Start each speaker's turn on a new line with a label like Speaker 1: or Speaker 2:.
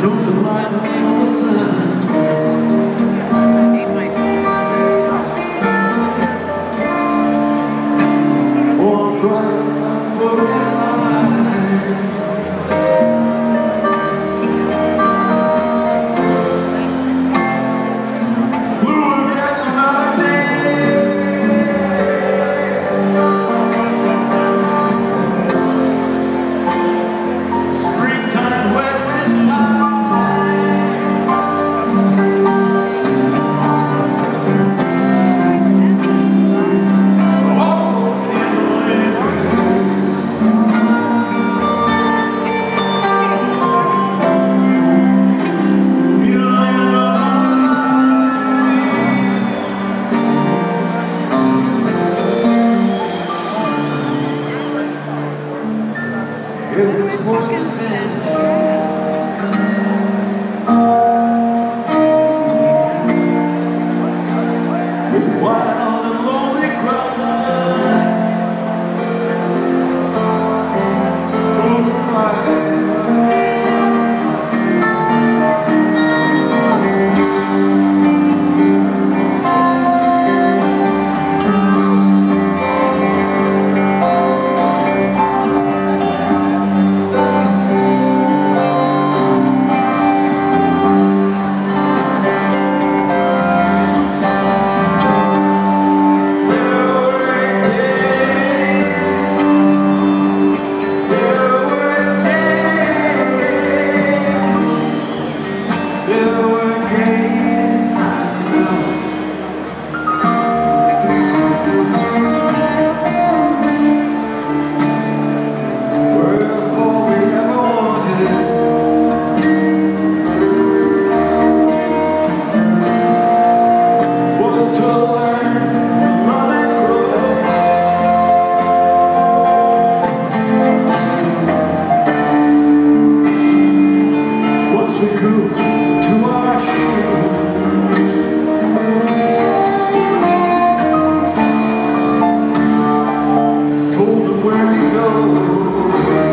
Speaker 1: Don't divide the call. One bright. Than With Was where to go